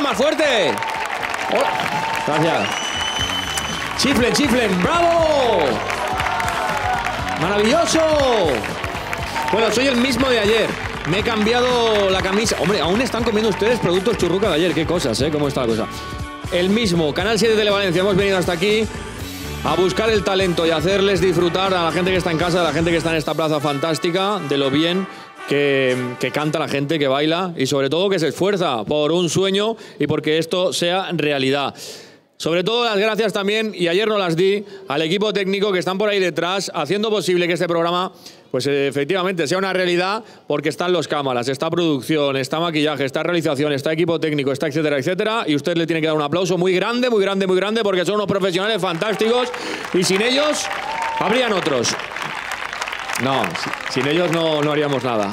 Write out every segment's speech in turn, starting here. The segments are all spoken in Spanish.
más fuerte. Hola, gracias. Chiflen, chiflen, bravo. Maravilloso. Bueno, soy el mismo de ayer. Me he cambiado la camisa. Hombre, aún están comiendo ustedes productos churruca de ayer. Qué cosas, ¿eh? ¿Cómo está la cosa? El mismo, Canal 7 de Valencia. Hemos venido hasta aquí a buscar el talento y hacerles disfrutar a la gente que está en casa, a la gente que está en esta plaza fantástica, de lo bien que, canta la gente, que baila y sobre todo que se esfuerza por un sueño y porque esto sea realidad. Sobre todo las gracias también, y ayer no las di, al equipo técnico que están por ahí detrás haciendo posible que este programa pues efectivamente sea una realidad porque están los cámaras, está producción, está maquillaje, está realización, está equipo técnico, está etcétera, etcétera. Y usted le tiene que dar un aplauso muy grande, muy grande, muy grande porque son unos profesionales fantásticos y sin ellos habrían otros. No, sin ellos no, no haríamos nada.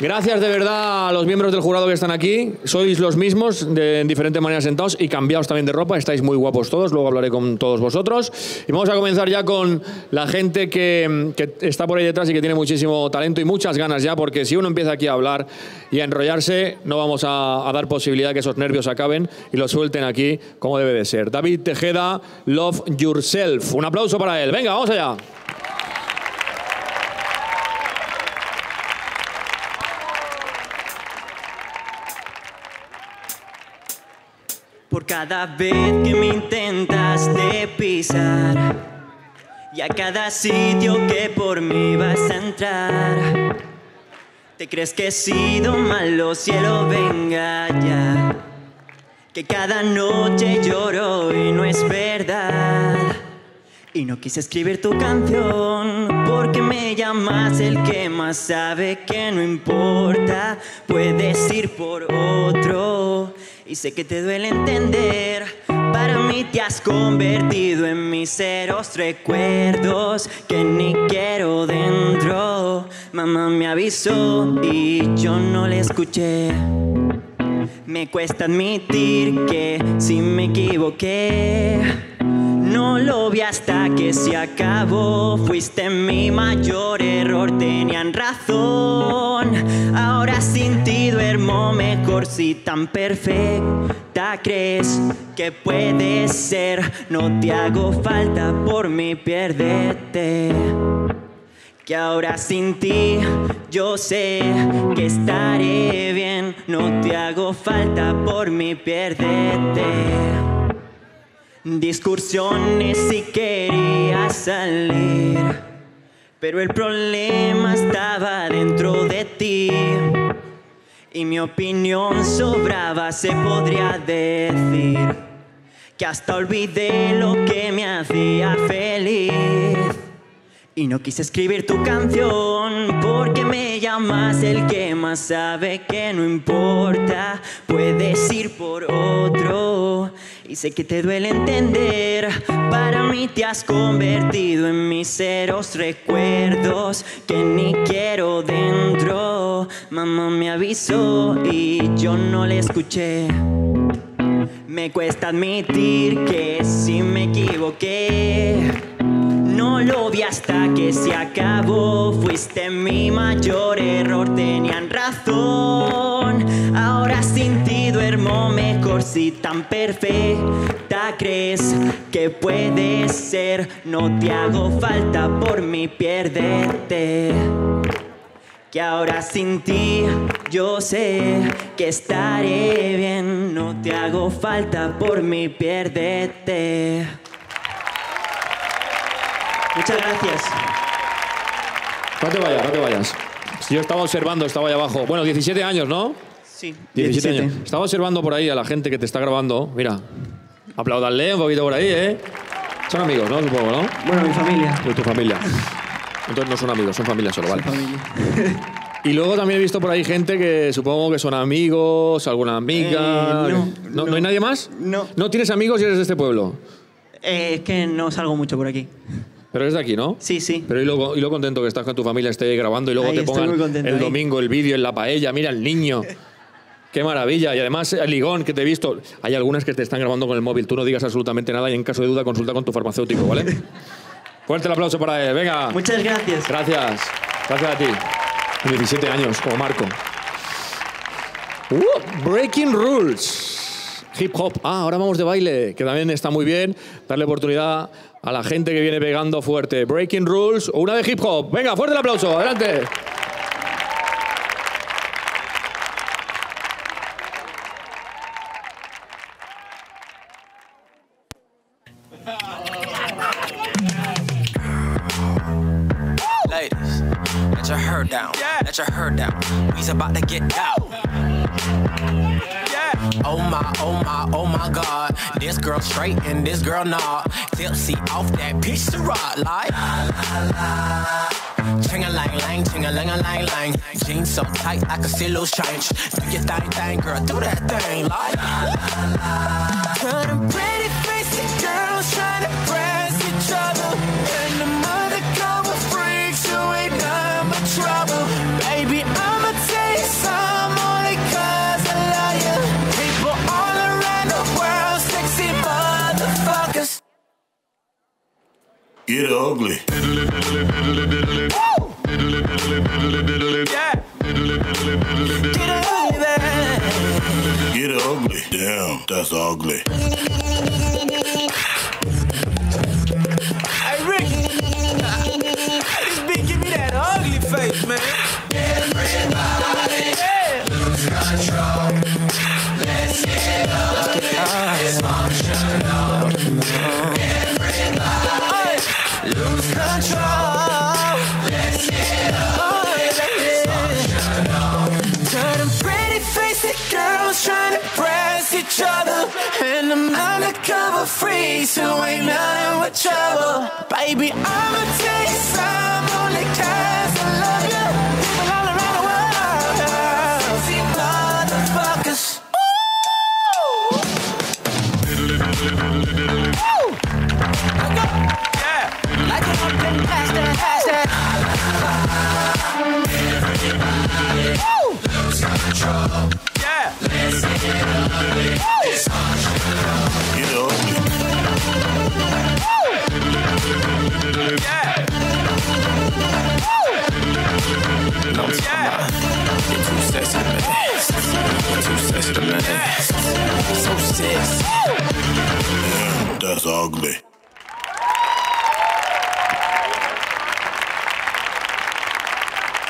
Gracias de verdad a los miembros del jurado que están aquí. Sois los mismos, de, en diferentes maneras sentados y cambiados también de ropa. Estáis muy guapos todos. Luego hablaré con todos vosotros. Y vamos a comenzar ya con la gente que, que está por ahí detrás y que tiene muchísimo talento y muchas ganas ya, porque si uno empieza aquí a hablar y a enrollarse, no vamos a, dar posibilidad que esos nervios acaben y lo suelten aquí como debe de ser. David Tejeda, Love Yourself. Un aplauso para él. Venga, vamos allá. Por cada vez que me intentas de pisar y a cada sitio que por mí vas a entrar, te crees que he sido malo, cielo, venga ya. Que cada noche lloro y no es verdad. Y no quise escribir tu canción porque me llamas el que más sabe que no importa. Puedes ir por otro y sé que te duele entender. Para mí te has convertido en mis ceros recuerdos que ni quiero dentro. Mamá me avisó y yo no le escuché. Me cuesta admitir que si me equivoqué. No lo vi hasta que se acabó. Fuiste mi mayor error, tenían razón. Ahora sin ti duermo mejor si tan perfecta crees que puedes ser. No te hago falta por mi piérdete. Que ahora sin ti yo sé que estaré bien. No te hago falta por mi piérdete. Discursiones si quería salir, pero el problema estaba dentro de ti. Y mi opinión sobraba, se podría decir, que hasta olvidé lo que me hacía feliz. Y no quise escribir tu canción porque me llamas el que más sabe que no importa. Puedes ir por otro y sé que te duele entender. Para mí te has convertido en mis ceros recuerdos que ni quiero dentro. Mamá me avisó y yo no le escuché. Me cuesta admitir que si me equivoqué. No lo vi hasta que se acabó. Fuiste mi mayor error, tenían razón. Ahora sin ti duermo mejor si tan perfecta crees que puedes ser. No te hago falta por mi piérdete. Que ahora sin ti yo sé que estaré bien. No te hago falta por mi piérdete. Muchas gracias. No te vayas, no te vayas. Yo estaba observando, estaba ahí abajo. Bueno, 17 años, ¿no? Sí, 17, años. Estaba observando por ahí a la gente que te está grabando. Mira, aplaudanle un poquito por ahí, ¿eh? Son amigos, ¿no? Supongo, ¿no? Bueno, mi familia. De tu familia. Entonces no son amigos, son familia solo, ¿vale? Familia. Y luego también he visto por ahí gente que supongo que son amigos, alguna amiga. Eh, no, ¿No, no. hay nadie más? No. ¿No tienes amigos y eres de este pueblo? Eh, es que no salgo mucho por aquí. Pero eres de aquí, ¿no? Sí, sí. Pero y lo, y lo contento que estás con tu familia, esté grabando y luego Ahí te pongan contento, el ahí. domingo el vídeo en la paella. Mira el niño. Qué maravilla. Y además, el ligón que te he visto. Hay algunas que te están grabando con el móvil. Tú no digas absolutamente nada y en caso de duda consulta con tu farmacéutico, ¿vale? Fuerte el aplauso para él. Venga. Muchas gracias. Gracias. Gracias a ti. 17 años, como Marco. Uh, breaking Rules. Hip hop. Ah, ahora vamos de baile, que también está muy bien. Darle oportunidad a la gente que viene pegando fuerte. Breaking Rules una de hip hop. Venga, fuerte el aplauso. Adelante. Ladies, let your hair down. Let your hair down. We's about to get out. Oh my, oh my, oh my God. This girl straight and this girl not. Tipsy off that pitch to rod like. Ching a lang lang, ching a lang a lang lang. Jeans so tight I can see loose change. Do your thing, thing, girl, do that thing like. Cut Get ugly. Yeah. Get ugly. Damn, that's ugly. Trouble. Baby, I'ma tell you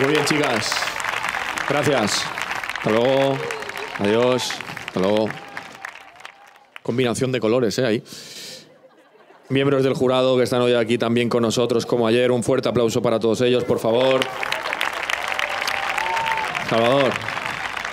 Muy bien, chicas. Gracias. Hasta luego. Adiós. Hasta luego. Combinación de colores, ¿eh? Ahí. Miembros del jurado que están hoy aquí también con nosotros, como ayer. Un fuerte aplauso para todos ellos, por favor. Salvador.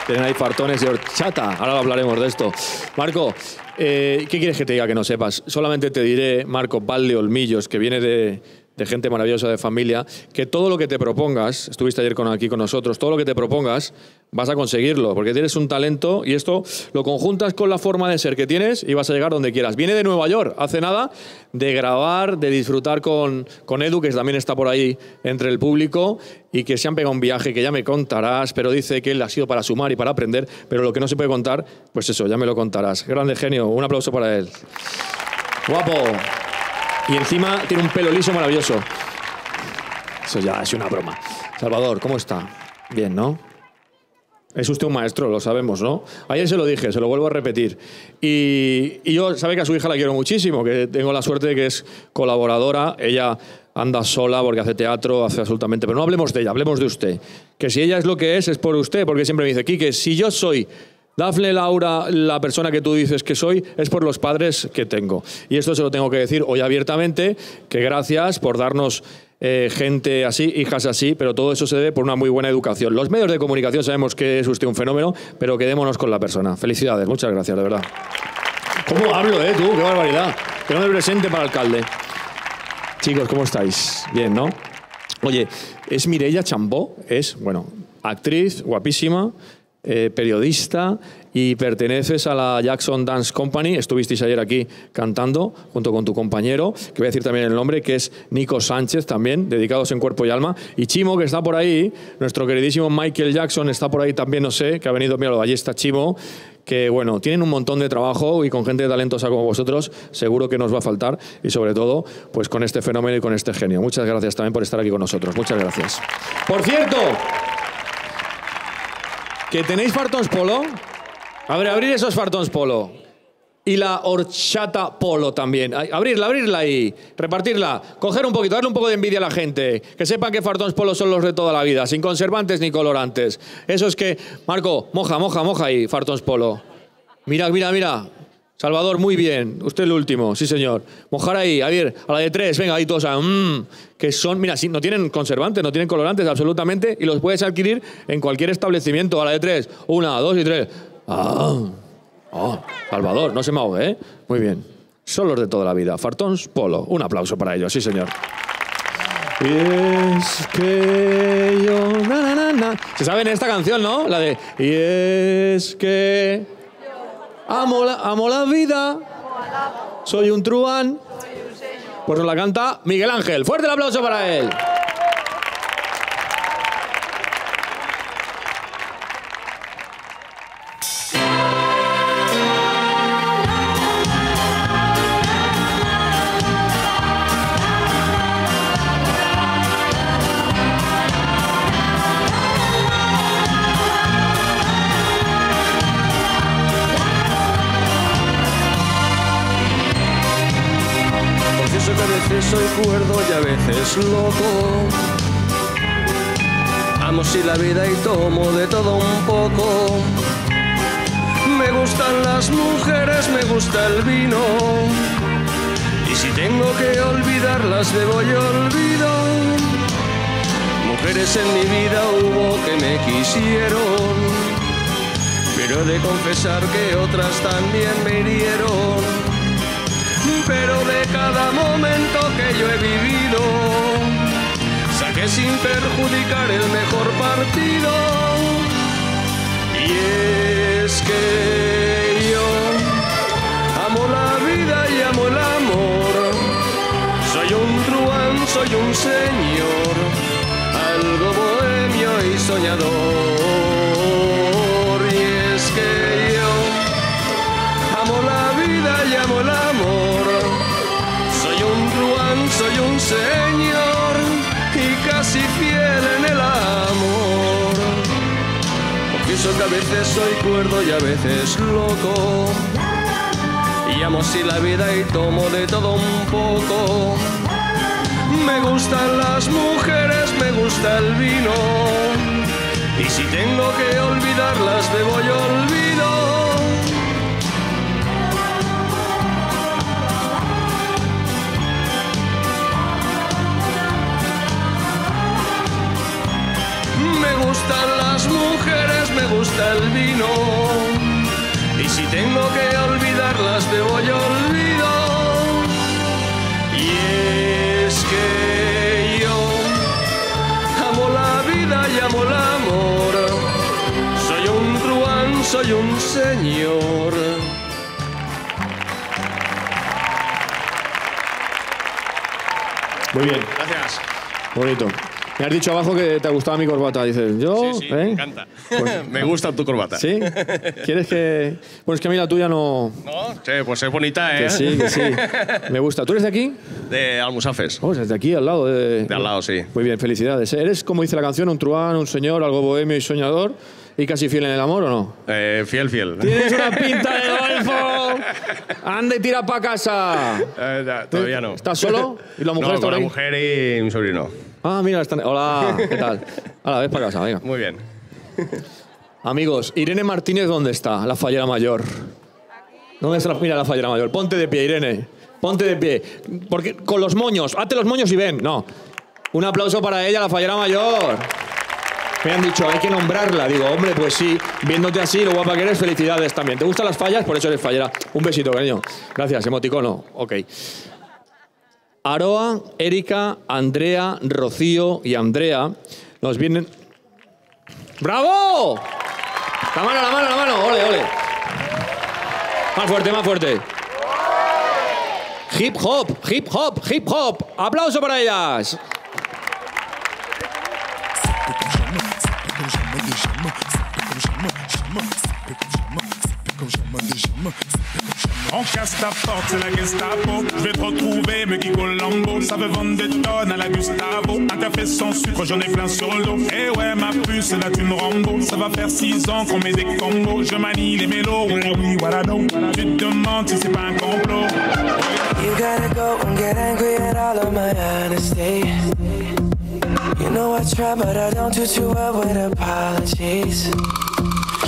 Tienen ahí fartones y horchata. Ahora hablaremos de esto. Marco, eh, ¿qué quieres que te diga que no sepas? Solamente te diré, Marco Valde Olmillos, que viene de, de gente maravillosa de familia, que todo lo que te propongas, estuviste ayer con, aquí con nosotros, todo lo que te propongas vas a conseguirlo, porque tienes un talento y esto lo conjuntas con la forma de ser que tienes y vas a llegar donde quieras. Viene de Nueva York, hace nada, de grabar, de disfrutar con, con Edu, que también está por ahí entre el público y que se han pegado un viaje que ya me contarás, pero dice que él ha sido para sumar y para aprender, pero lo que no se puede contar, pues eso, ya me lo contarás. Grande genio, un aplauso para él. Guapo. Y encima tiene un pelo liso maravilloso. Eso ya es una broma. Salvador, ¿cómo está? Bien, ¿no? Es usted un maestro, lo sabemos, ¿no? Ayer se lo dije, se lo vuelvo a repetir. Y, yo, sabe que a su hija la quiero muchísimo, que tengo la suerte de que es colaboradora. Ella anda sola porque hace teatro, hace absolutamente... Pero no hablemos de ella, hablemos de usted. Que si ella es lo que es, es por usted, porque siempre me dice, Quique, si yo soy Dafne Laura, la persona que tú dices que soy, es por los padres que tengo. Y esto se lo tengo que decir hoy abiertamente, que gracias por darnos eh, gente así, hijas así, pero todo eso se debe por una muy buena educación. Los medios de comunicación sabemos que es usted un fenómeno, pero quedémonos con la persona. Felicidades, muchas gracias, de verdad. ¿Cómo hablo, eh, tú? Qué barbaridad. Que no me presente para alcalde. Chicos, ¿cómo estáis? Bien, ¿no? Oye, es Mireia Chambó, es, bueno, actriz, guapísima, eh, periodista y perteneces a la Jackson Dance Company. Estuvisteis ayer aquí cantando junto con tu compañero, que voy a decir también el nombre, que es Nico Sánchez también, dedicados en cuerpo y alma. Y Chimo, que está por ahí, nuestro queridísimo Michael Jackson está por ahí también, no sé, que ha venido, míralo, allí está Chimo que bueno, tienen un montón de trabajo y con gente talentosa como vosotros seguro que nos va a faltar y sobre todo pues con este fenómeno y con este genio. Muchas gracias también por estar aquí con nosotros. Muchas gracias. Por cierto, que tenéis fartons polo. A ver, abrir esos fartons polo. Y la horchata polo también. Abrirla, abrirla y repartirla. Coger un poquito, darle un poco de envidia a la gente. Que sepan que fartons polo son los de toda la vida, sin conservantes ni colorantes. Eso es que, Marco, moja, moja, moja ahí, fartons polo. Mira, mira, mira. Salvador, muy bien. Usted el último, sí señor. Mojar ahí, a ver, a la de tres, venga, ahí todos. ah, mm, que son, mira, sí, no tienen conservantes, no tienen colorantes absolutamente y los puedes adquirir en cualquier establecimiento. A la de tres, una, dos y tres. Ah, ah, Salvador, no se me ¿eh? Muy bien. Son los de toda la vida. Fartons Polo. Un aplauso para ellos, sí señor. Y es que. ¿Se saben esta canción, no? La de... Y es que... Amo la, amo la vida. Soy un truán. Pues nos la canta Miguel Ángel. Fuerte el aplauso para él. Veces loco. Amo si la vida y tomo de todo un poco. Me gustan las mujeres, me gusta el vino. Y si tengo que olvidarlas, bebo y olvido. Mujeres en mi vida hubo que me quisieron. Pero he de confesar que otras también me hirieron pero de cada momento que yo he vivido, saqué sin perjudicar el mejor partido. Y es que yo amo la vida y amo el amor. Soy un truán, soy un señor, algo bohemio y soñador. Señor y casi fiel en el amor. Confieso que a veces soy cuerdo y a veces loco. Y amo así la vida y tomo de todo un poco. Me gustan las mujeres, me gusta el vino. Y si tengo que olvidarlas, debo y olvido. Gustan las mujeres, me gusta el vino. Y si tengo que olvidarlas, debo y olvido. Y es que yo amo la vida y amo el amor. Soy un truán, soy un señor. Muy bien. Gracias. Bonito. Me has dicho abajo que te gustaba mi corbata. Dices, yo. Sí, sí, ¿eh? me encanta. me gusta tu corbata. ¿Sí? ¿Quieres que.? Bueno, es que a mí la tuya no. ¿No? Sí, pues es bonita, ¿eh? Que sí, que sí. Me gusta. ¿Tú eres de aquí? De Almusafes. Oh, desde aquí, al lado. De, De al lado, sí. Muy bien, felicidades. ¿Eres, como dice la canción, un truán, un señor, algo bohemio y soñador? ¿Y casi fiel en el amor o no? Eh, fiel, fiel. ¡Tienes una pinta de golfo! ¡Anda y tira para casa! Eh, da- todavía no. ¿Estás solo? ¿Y la mujer no, está con la ahí? mujer y mi sobrino. Ah, mira, están... Hola, ¿qué tal? Hola, ves para casa, venga. Muy bien. Amigos, Irene Martínez, ¿dónde está? La fallera mayor. ¿Dónde está la, mira la fallera mayor? Ponte de pie, Irene. Ponte de pie. Porque con los moños, hazte los moños y ven. No. Un aplauso para ella, la fallera mayor. Me han dicho, hay que nombrarla. Digo, hombre, pues sí, viéndote así, lo guapa que eres, felicidades también. ¿Te gustan las fallas? Por eso eres fallera. Un besito, cariño. Gracias, emoticono. Ok. Aroa, Erika, Andrea, Rocío y Andrea nos vienen. ¡Bravo! La mano, la mano, la mano. Ole, ole. Más fuerte, más fuerte. Hip hop, hip hop, hip hop. Aplauso para ellas. On casse ta porte, c'est la Gestapo. Je vais te retrouver, me qui Colombo. Ça veut vendre des tonnes à la Gustavo. Un café sans sucre, j'en ai plein sur le dos. Eh ouais, ma puce, là tu me Rambo. Ça va faire six ans qu'on met des combos. Je manie les mélos, oui, voilà non. Tu te demandes si c'est pas un complot. You gotta go and get angry at all of my honesty. You know I try, but I don't do too well with.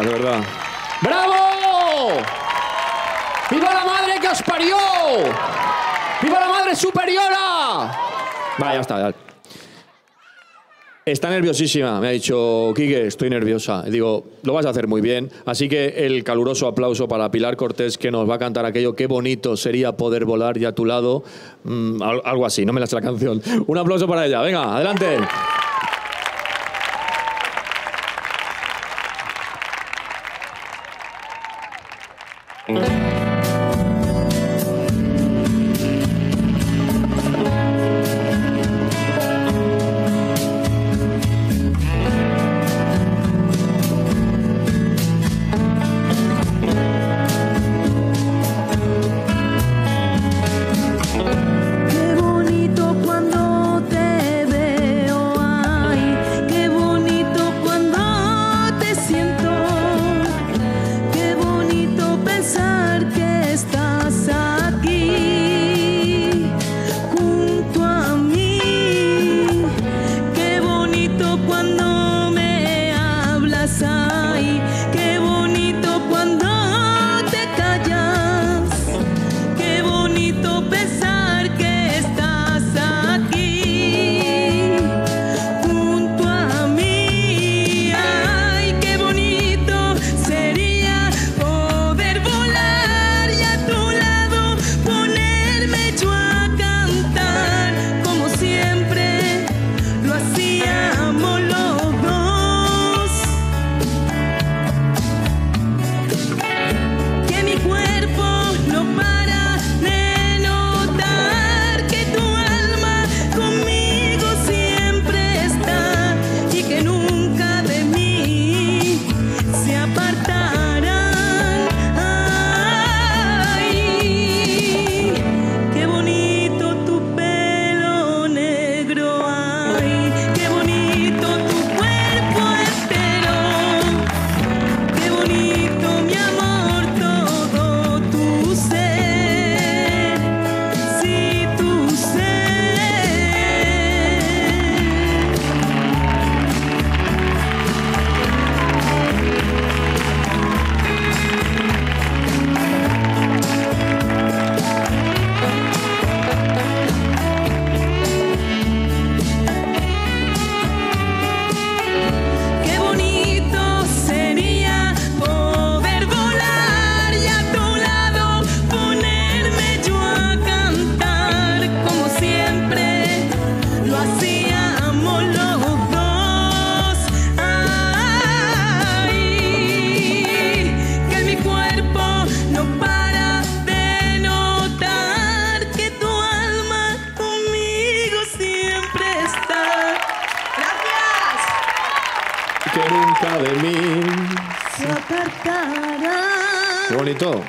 De verdad. ¡Bravo! ¡Viva la madre que os parió! ¡Viva la madre superiora! Va, ya está, ya. Está nerviosísima, me ha dicho, Quique, estoy nerviosa. Digo, lo vas a hacer muy bien. Así que el caluroso aplauso para Pilar Cortés, que nos va a cantar aquello, qué bonito sería poder volar y a tu lado. Mm, al- algo así, no me la sé la canción. Un aplauso para ella, venga, adelante. Qué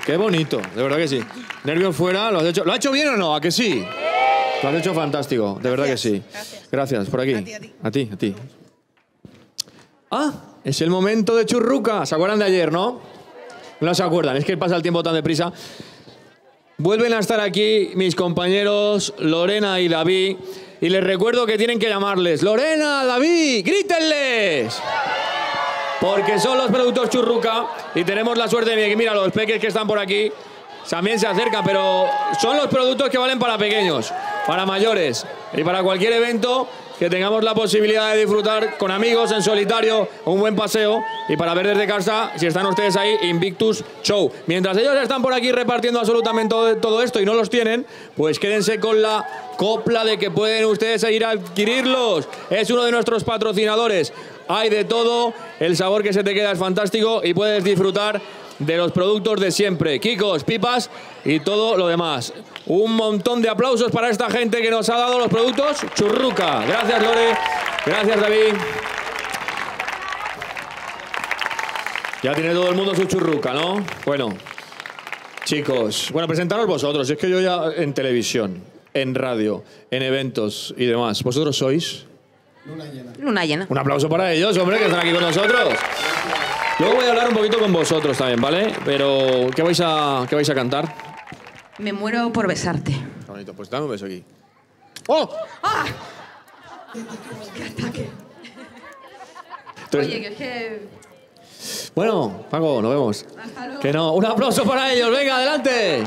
qué bonito, de verdad que sí. Nervios fuera, ¿lo has hecho? ¿Lo ha hecho bien o no? ¿A que sí? Lo has hecho fantástico, de verdad que sí. Gracias, por aquí. A ti, a ti. Ah, es el momento de churruca. ¿Se acuerdan de ayer, no? No se acuerdan, es que pasa el tiempo tan deprisa. Vuelven a estar aquí mis compañeros Lorena y David. Y les recuerdo que tienen que llamarles. Lorena, David, grítenles. Porque son los productos churruca y tenemos la suerte de que, mira, los peques que están por aquí también se acercan, pero son los productos que valen para pequeños, para mayores y para cualquier evento que tengamos la posibilidad de disfrutar con amigos en solitario un buen paseo y para ver desde casa, si están ustedes ahí, Invictus Show. Mientras ellos están por aquí repartiendo absolutamente todo, todo esto y no los tienen, pues quédense con la copla de que pueden ustedes ir a adquirirlos. Es uno de nuestros patrocinadores. Hay de todo, el sabor que se te queda es fantástico y puedes disfrutar de los productos de siempre, Kikos, pipas y todo lo demás. Un montón de aplausos para esta gente que nos ha dado los productos Churruca. Gracias Lore, gracias David. Ya tiene todo el mundo su churruca, ¿no? Bueno, chicos, bueno, presentaros vosotros. Es que yo ya en televisión, en radio, en eventos y demás, ¿vosotros sois? Luna llena. Un aplauso para ellos, hombre, que están aquí con nosotros. Luego voy a hablar un poquito con vosotros también, ¿vale? Pero, ¿qué vais a, qué vais a cantar? Me muero por besarte. Qué bonito, pues dame un beso aquí. ¡Oh! ¡Ah! ¡Qué ataque! Entonces- Oye, que es que... Bueno, Paco, nos vemos. Hasta luego. Que no, un aplauso para ellos, venga, adelante.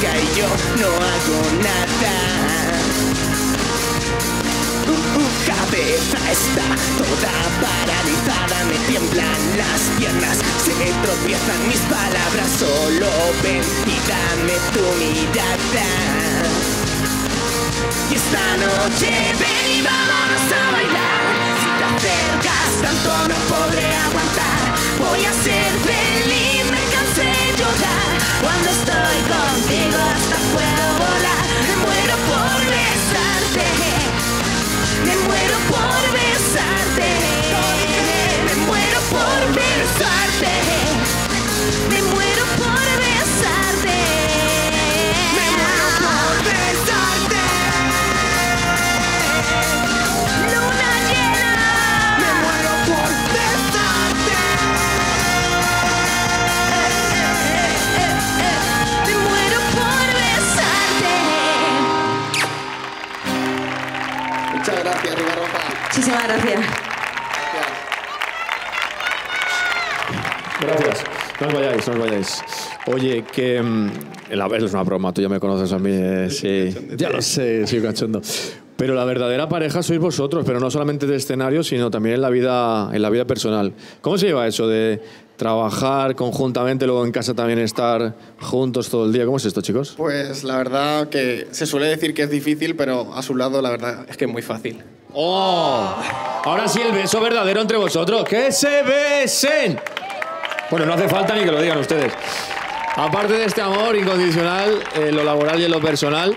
Y yo no hago nada. Uh, uh, cabeza está toda paralizada, me tiemblan las piernas, se tropiezan mis palabras, solo ven y dame tu mirada. Y esta noche ven y vámonos a bailar. Si te acercas tanto no podré aguantar. Voy a ser feliz, sigo que... mm, La verdad es una broma, tú ya me conoces a mí, eh, sí. Ya lo sé, soy cachondo. Pero la verdadera pareja sois vosotros, pero no solamente de escenario, sino también en la vida, en la vida personal. ¿Cómo se lleva eso de trabajar conjuntamente, luego en casa también estar juntos todo el día? ¿Cómo es esto, chicos? Pues la verdad que se suele decir que es difícil, pero a su lado la verdad es que es muy fácil. ¡Oh! Ahora sí el beso verdadero entre vosotros. ¡Que se besen! Bueno, no hace falta ni que lo digan ustedes. Aparte de este amor incondicional, en lo laboral y en lo personal,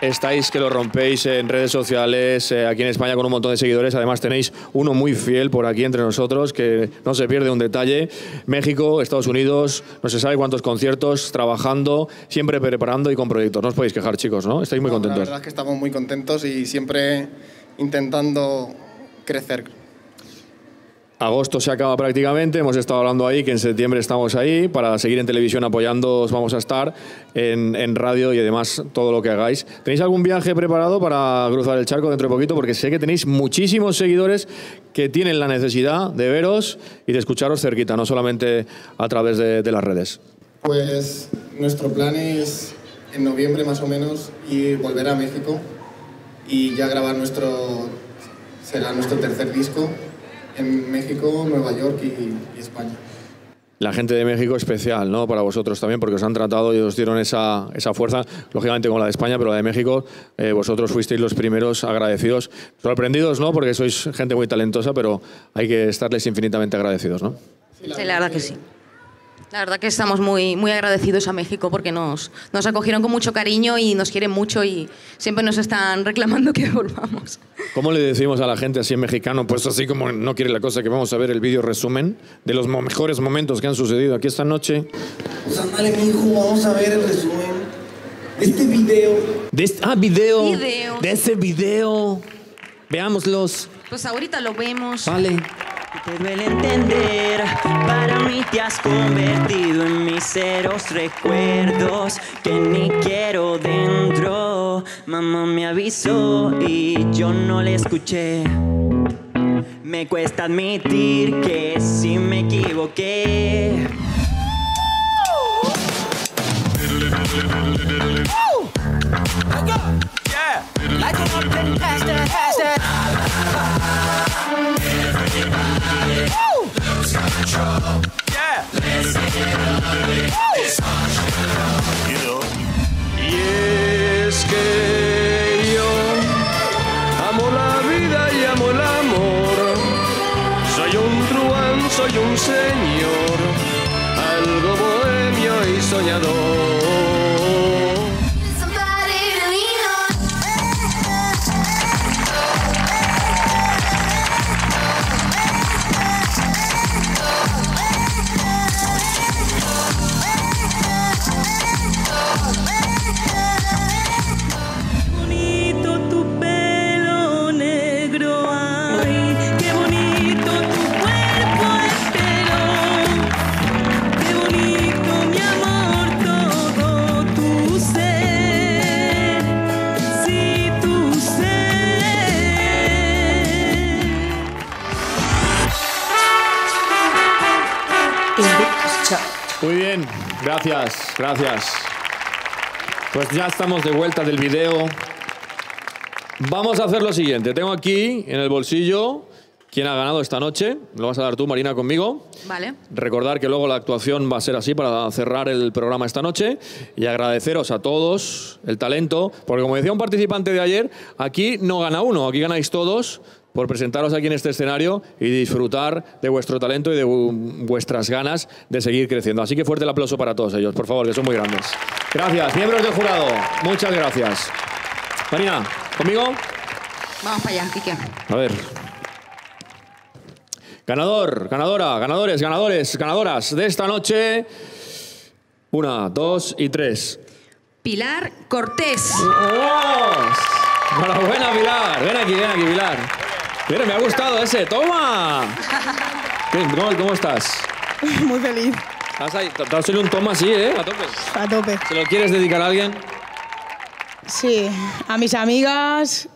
estáis que lo rompéis en redes sociales, eh, aquí en España con un montón de seguidores. Además tenéis uno muy fiel por aquí entre nosotros, que no se pierde un detalle. México, Estados Unidos, no se sabe cuántos conciertos, trabajando, siempre preparando y con proyectos. No os podéis quejar, chicos, ¿no? Estáis muy La contentos. verdad es que estamos muy contentos y siempre intentando crecer. Agosto se acaba prácticamente, hemos estado hablando ahí que en septiembre estamos ahí, para seguir en televisión apoyándoos vamos a estar, en, radio y además todo lo que hagáis. ¿Tenéis algún viaje preparado para cruzar el charco dentro de poquito? Porque sé que tenéis muchísimos seguidores que tienen la necesidad de veros y de escucharos cerquita, no solamente a través de, de las redes. Pues nuestro plan es en noviembre más o menos y volver a México y ya grabar nuestro será nuestro tercer disco en México, Nueva York y, y España. La gente de México especial, ¿no? Para vosotros también, porque os han tratado y os dieron esa, esa fuerza, lógicamente con la de España, pero la de México, eh, vosotros fuisteis los primeros agradecidos, sorprendidos, ¿no? Porque sois gente muy talentosa, pero hay que estarles infinitamente agradecidos, ¿no? Sí, la verdad que sí. La verdad que estamos muy, muy agradecidos a México porque nos, nos acogieron con mucho cariño y nos quieren mucho y siempre nos están reclamando que volvamos. ¿Cómo le decimos a la gente así en mexicano? Pues así como no quiere la cosa que vamos a ver el vídeo resumen de los mejores momentos que han sucedido aquí esta noche. Pues ándale, mijo, vamos a ver el resumen. Este video. De este- ah, video. Video. De ese video. Veámoslos. Pues ahorita lo vemos. Vale. Te duele entender, para mí te has convertido en mis ceros recuerdos que ni quiero dentro. Mamá me avisó y yo no le escuché. Me cuesta admitir que sí me equivoqué. Y es que yo amo la vida y amo el amor. Soy un truán, soy un señor, algo bohemio y soñador. Gracias, gracias. Pues ya estamos de vuelta del video. Vamos a hacer lo siguiente. Tengo aquí en el bolsillo quién ha ganado esta noche. Lo vas a dar tú, Marina, conmigo. Vale. Recordar que luego la actuación va a ser así para cerrar el programa esta noche y agradeceros a todos el talento, porque como decía un participante de ayer, aquí no gana uno, aquí ganáis todos por presentaros aquí en este escenario y disfrutar de vuestro talento y de vu- vuestras ganas de seguir creciendo. Así que fuerte el aplauso para todos ellos, por favor, que son muy grandes. Gracias, miembros del jurado, muchas gracias. Marina, ¿conmigo? Vamos para allá, Quique. A ver. Ganador, ganadora, ganadores, ganadores, ganadoras de esta noche. Una, dos y tres. Pilar Cortés. Enhorabuena, Pilar. Ven aquí, ven aquí, Pilar. Mira, me ha gustado ese. ¡Toma! ¿Cómo, cómo estás? Muy feliz, ¿Estás ahí? Te has un toma así, ¿eh? A tope. a tope. ¿Se lo quieres dedicar a alguien? Sí, a mis amigas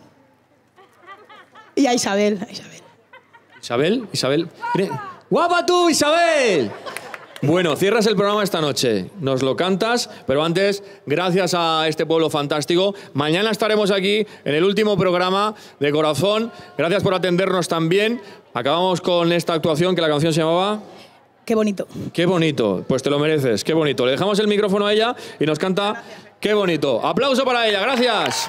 y a Isabel. a Isabel. Isabel, Isabel. ¡Guapa tú, Isabel! Bueno, cierras el programa esta noche, nos lo cantas, pero antes, gracias a este pueblo fantástico. Mañana estaremos aquí en el último programa de corazón. Gracias por atendernos también. Acabamos con esta actuación que la canción se llamaba... Qué bonito. Qué bonito, pues te lo mereces, qué bonito. Le dejamos el micrófono a ella y nos canta. Qué bonito. Aplauso para ella, gracias.